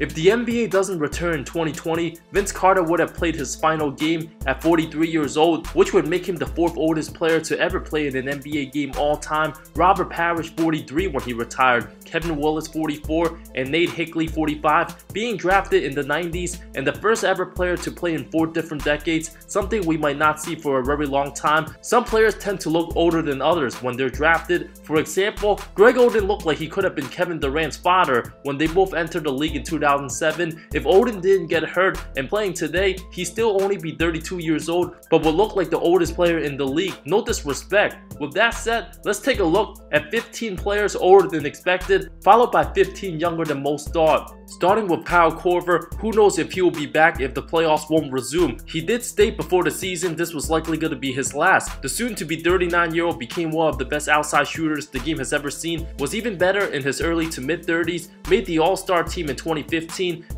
If the NBA doesn't return in 2020, Vince Carter would have played his final game at 43 years old, which would make him the fourth oldest player to ever play in an NBA game all time. Robert Parish 43 when he retired, Kevin Willis 44, and Nate Hickey 45, being drafted in the 90s and the first ever player to play in four different decades, something we might not see for a very long time. Some players tend to look older than others when they're drafted. For example, Greg Oden looked like he could have been Kevin Durant's father when they both entered the league in 2007. If Oden didn't get hurt and playing today, he'd still only be 32 years old, but would look like the oldest player in the league. No disrespect. With that said, let's take a look at 15 players older than expected, followed by 15 younger than most thought. Starting with Kyle Korver, who knows if he will be back if the playoffs won't resume. He did state before the season this was likely going to be his last. The soon-to-be 39-year-old became one of the best outside shooters the game has ever seen, was even better in his early to mid-30s, made the All-Star team in 2015,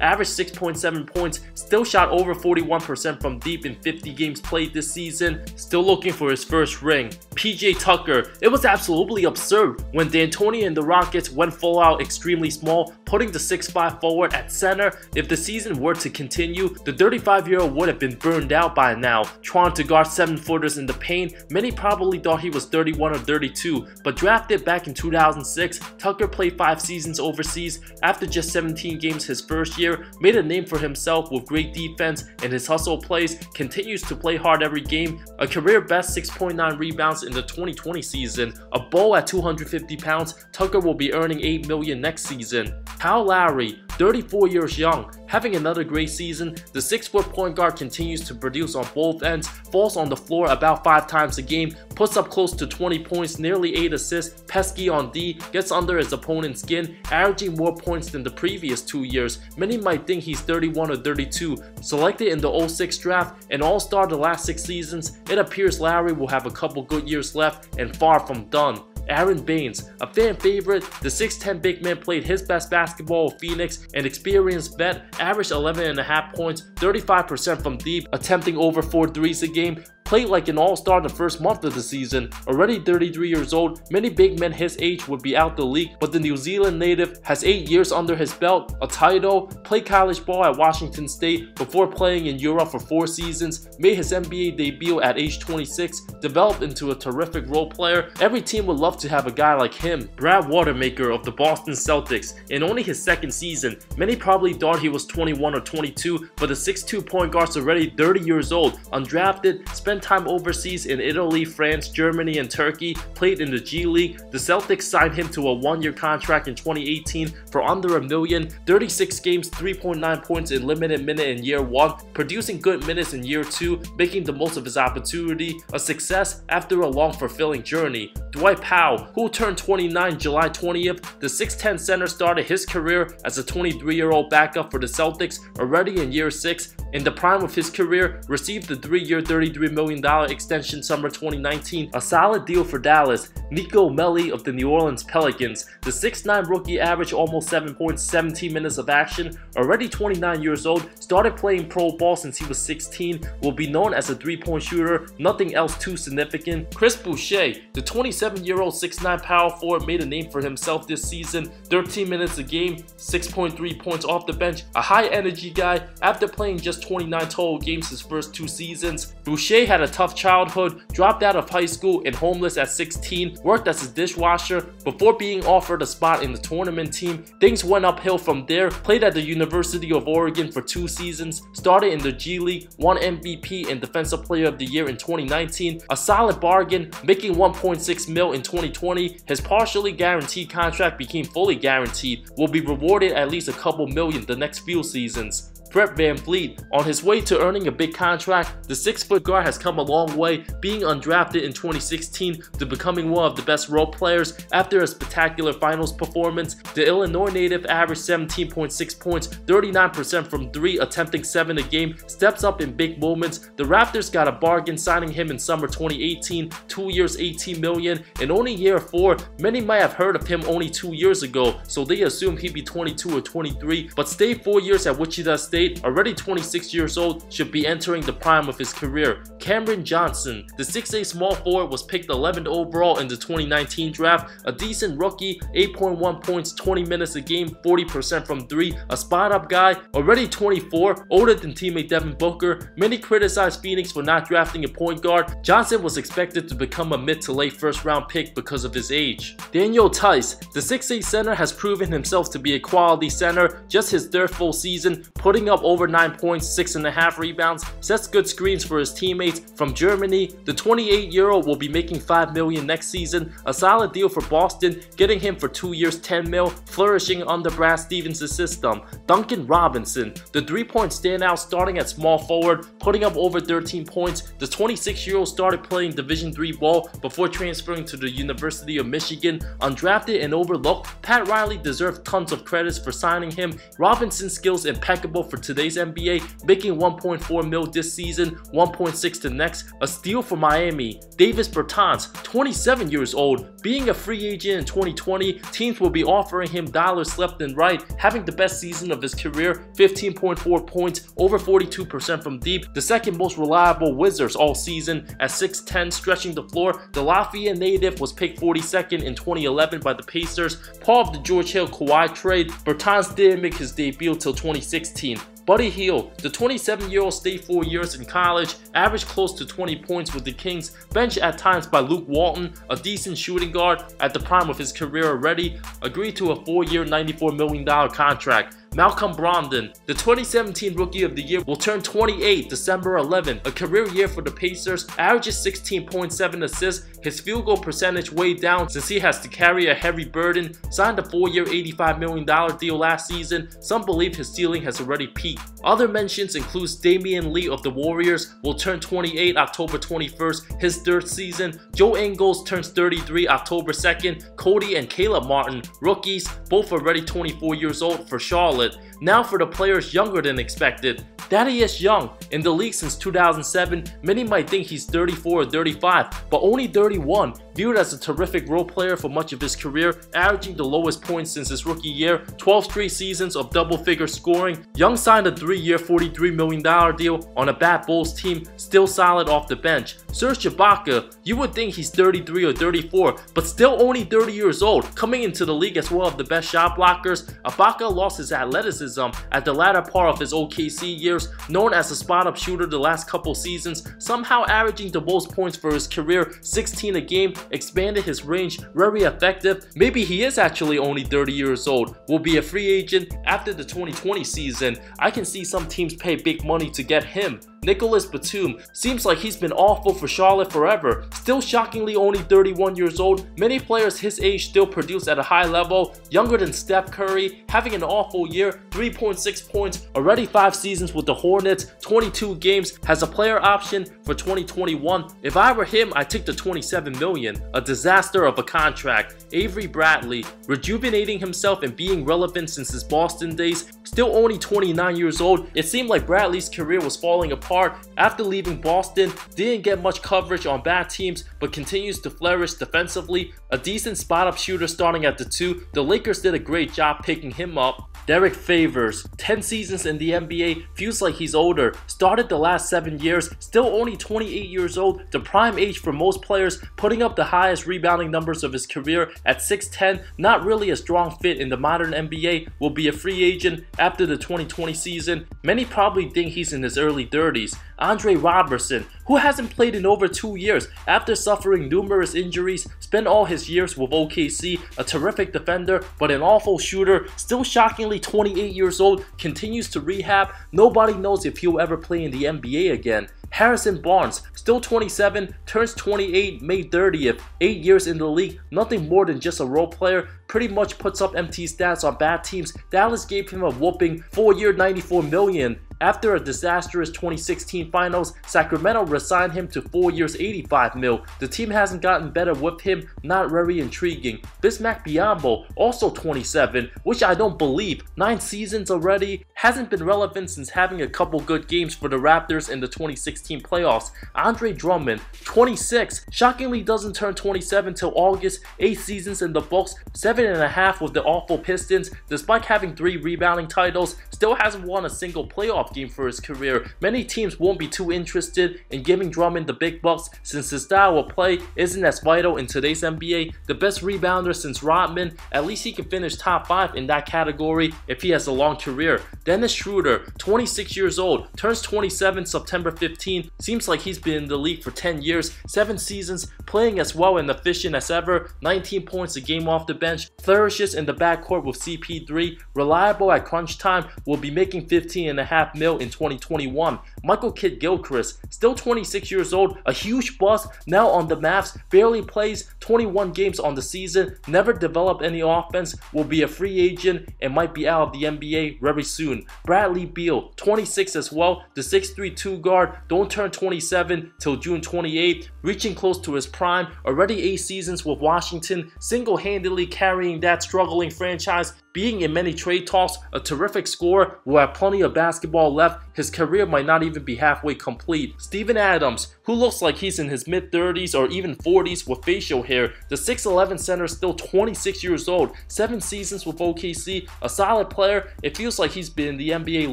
averaged 6.7 points, still shot over 41% from deep in 50 games played this season, still looking for his first ring. PJ Tucker, it was absolutely absurd when D'Antoni and the Rockets went full out extremely small, putting the 6'5 forward at center. If the season were to continue, the 35-year-old would have been burned out by now, trying to guard 7-footers in the paint. Many probably thought he was 31 or 32, but drafted back in 2006, Tucker played 5 seasons overseas. After just 17 games his first year, made a name for himself with great defense and his hustle plays, continues to play hard every game, a career best 6.9 rebounds in the 2020 season, a bull at 250 pounds, Tucker will be earning 8 million next season. Kyle Lowry, 34 years young, having another great season, the 6-foot point guard continues to produce on both ends, falls on the floor about 5 times a game, puts up close to 20 points, nearly 8 assists, pesky on D, gets under his opponent's skin, averaging more points than the previous 2 years. Many might think he's 31 or 32. Selected in the 06 draft and all-star the last 6 seasons, it appears Lowry will have a couple good years left and far from done. Aron Baynes, a fan favorite, the 6'10 big man played his best basketball with Phoenix, an experienced vet, averaged 11.5 points, 35% from deep, attempting over 4 threes a game, played like an all-star the first month of the season. Already 33 years old, many big men his age would be out the league, but the New Zealand native has 8 years under his belt, a title, played college ball at Washington State before playing in Europe for 4 seasons, made his NBA debut at age 26, developed into a terrific role player. Every team would love to have a guy like him. Brad Wanamaker of the Boston Celtics. In only his second season, many probably thought he was 21 or 22, but the 6'2 point guard's already 30 years old, undrafted, spent spent time overseas in Italy, France, Germany, and Turkey, played in the G League. The Celtics signed him to a one-year contract in 2018 for under a million, 36 games, 3.9 points in limited minute in year 1, producing good minutes in year 2, making the most of his opportunity, a success after a long fulfilling journey. Dwight Powell, who turned 29 July 20th, the 6'10 center started his career as a 23-year-old backup for the Celtics already in year 6, in the prime of his career, received the 3-year $33 million extension summer 2019, a solid deal for Dallas. Nico Melli of the New Orleans Pelicans, the 6'9 rookie averaged almost 7 points, 17 minutes of action, already 29 years old, started playing pro ball since he was 16, will be known as a 3-point shooter, nothing else too significant. Chris Boucher, the 27-year-old 6'9 power forward made a name for himself this season, 13 minutes a game, 6.3 points off the bench, a high energy guy. After playing just 29 total games his first two seasons. Boucher had a tough childhood, dropped out of high school and homeless at 16, worked as a dishwasher before being offered a spot in the tournament team. Things went uphill from there, played at the University of Oregon for two seasons, started in the G League, won MVP and Defensive Player of the Year in 2019, a solid bargain, making 1.6 mil in 2020. His partially guaranteed contract became fully guaranteed, will be rewarded at least a couple million the next few seasons. Fred VanVleet. On his way to earning a big contract, the 6-foot guard has come a long way, being undrafted in 2016 to becoming one of the best role players after a spectacular finals performance. The Illinois native averaged 17.6 points, 39% from 3, attempting 7 a game, steps up in big moments. The Raptors got a bargain signing him in summer 2018, 2 years 18 million. and only year 4, many might have heard of him only 2 years ago, so they assumed he'd be 22 or 23, but stayed 4 years at Wichita State State, already 26 years old, should be entering the prime of his career. Cameron Johnson. The 6'8 small forward was picked 11th overall in the 2019 draft. A decent rookie, 8.1 points, 20 minutes a game, 40% from 3. A spot up guy, already 24, older than teammate Devin Booker. Many criticized Phoenix for not drafting a point guard. Johnson was expected to become a mid to late first round pick because of his age. Daniel Theis, the 6'8 center has proven himself to be a quality center just his third full season, putting up over 9 points, 6.5 rebounds, sets good screens for his teammates. From Germany, the 28 year old will be making 5 million next season, a solid deal for Boston, getting him for 2 years 10 mil, flourishing under Brad Stevens' system. Duncan Robinson, the 3 point standout starting at small forward, putting up over 13 points. The 26 year old started playing Division 3 ball before transferring to the University of Michigan. Undrafted and overlooked, Pat Riley deserved tons of credits for signing him. Robinson's skills impeccable for today's NBA, making 1.4 mil this season, 1.6 to next. A steal for Miami. Davis Bertans, 27 years old, being a free agent in 2020, teams will be offering him dollars left and right, having the best season of his career, 15.4 points, over 42% from deep, the second most reliable Wizards all season at 6'10", stretching the floor. The Lafayette native was picked 42nd in 2011 by the Pacers, part of the George Hill Kawhi trade. Bertans didn't make his debut till 2016. Buddy Hield, the 27-year-old stayed four years in college, averaged close to 20 points with the Kings, benched at times by Luke Walton, a decent shooting guard at the prime of his career already, agreed to a four-year $94 million contract. Malcolm Brogdon, the 2017 Rookie of the Year, will turn 28 December 11, a career year for the Pacers, averages 16.7 assists, his field goal percentage way down since he has to carry a heavy burden, signed a 4-year $85 million deal last season, some believe his ceiling has already peaked. Other mentions includes Damion Lee of the Warriors, will turn 28 October 21st, his third season, Joe Ingles turns 33 October 2nd, Cody and Caleb Martin, rookies, both already 24 years old for Charlotte Charlotte. Now for the players younger than expected. Thaddeus Young, in the league since 2007, many might think he's 34 or 35, but only 31, viewed as a terrific role player for much of his career, averaging the lowest points since his rookie year, 12 straight seasons of double-figure scoring. Young signed a 3-year $43 million deal on a bad Bulls team, still solid off the bench. Serge Ibaka, you would think he's 33 or 34, but still only 30 years old, coming into the league as one of the best shot blockers. Ibaka lost his athleticism at the latter part of his OKC years, known as a spot-up shooter the last couple seasons, somehow averaging the most points for his career, 16 a game, expanded his range, very effective. Maybe he is actually only 30 years old, will be a free agent after the 2020 season. I can see some teams pay big money to get him. Nicolas Batum seems like he's been awful for Charlotte forever. Still shockingly only 31 years old, many players his age still produce at a high level. Younger than Steph Curry, having an awful year, 3.6 points, already 5 seasons with the Hornets, 22 games, has a player option for 2021. If I were him, I'd take the 27 million. A disaster of a contract. Avery Bradley, rejuvenating himself and being relevant since his Boston days, still only 29 years old. It seemed like Bradley's career was falling apart after leaving Boston, didn't get much coverage on bad teams, but continues to flourish defensively. A decent spot up shooter starting at the 2, the Lakers did a great job picking him up. Derrick Favors, 10 seasons in the NBA, feels like he's older, started the last 7 years, still only 28 years old, the prime age for most players, putting up the highest rebounding numbers of his career at 6'10", not really a strong fit in the modern NBA, will be a free agent after the 2020 season. Many probably think he's in his early 30s. Andre Roberson, who hasn't played in over two years after suffering numerous injuries, spent all his years with OKC, a terrific defender but an awful shooter, still shockingly 28 years old, continues to rehab, nobody knows if he'll ever play in the NBA again. Harrison Barnes, still 27, turns 28 May 30th, 8 years in the league, nothing more than just a role player, pretty much puts up empty stats on bad teams. Dallas gave him a whooping 4-year 94 million after a disastrous 2016 finals, Sacramento resigned him to 4 years 85 mil. The team hasn't gotten better with him, not very intriguing. Bismack Biyombo, also 27, which I don't believe, 9 seasons already, hasn't been relevant since having a couple good games for the Raptors in the 2016 playoffs. Andre Drummond, 26, shockingly doesn't turn 27 till August, 8 seasons in the Bucks, 7 seven and a half with the awful Pistons. Despite having three rebounding titles, still hasn't won a single playoff game for his career. Many teams won't be too interested in giving Drummond the big bucks since his style of play isn't as vital in today's NBA. The best rebounder since Rodman, at least he can finish top 5 in that category if he has a long career. Dennis Schroder, 26 years old, turns 27 September 15, seems like he's been in the league for 10 years, 7 seasons, playing as well and efficient as ever, 19 points a game off the bench, flourishes in the backcourt with CP3, reliable at crunch time, will be making 15 and a half mil in 2021. Michael Kidd Gilchrist, still 26 years old, a huge bust, now on the Mavs, barely plays 21 games on the season, never developed any offense, will be a free agent and might be out of the NBA very soon. Bradley Beal, 26 as well, the 6'3 2 guard, don't turn 27 till June 28, reaching close to his prime, already 8 seasons with Washington, single-handedly carrying that struggling franchise being in many trade talks, a terrific scorer will have plenty of basketball left, his career might not even be halfway complete. Steven Adams, who looks like he's in his mid-30s or even 40s with facial hair, the 6'11 center is still 26 years old, 7 seasons with OKC, a solid player, it feels like he's been in the NBA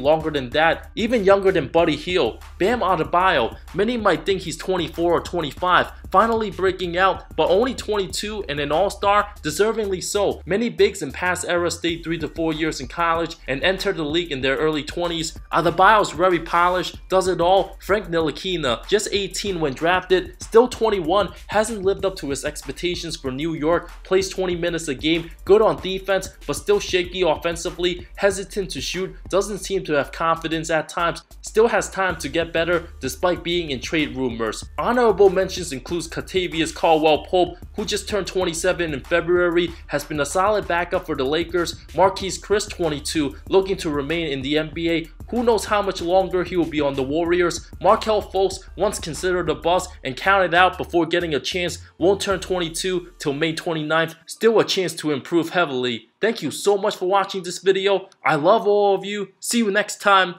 longer than that, even younger than Buddy Hield. Bam Adebayo, many might think he's 24 or 25, finally breaking out, but only 22 and an all-star, deservingly so. Many bigs in past eras stayed 3 to 4 years in college and entered the league in their early 20s. Adebayo's very polished, does it all. Frank Ntilikina, just 18 when drafted, still 21, hasn't lived up to his expectations for New York, plays 20 minutes a game, good on defense, but still shaky offensively, hesitant to shoot, doesn't seem to have confidence at times, still has time to get better despite being in trade rumors. Honorable mentions include includes Kentavious Caldwell Pope, who just turned 27 in February, has been a solid backup for the Lakers. Marquese Chriss, 22, looking to remain in the NBA. Who knows how much longer he will be on the Warriors. Markelle Fultz, once considered a bust and counted out before getting a chance, won't turn 22 till May 29th. Still a chance to improve heavily. Thank you so much for watching this video. I love all of you. See you next time.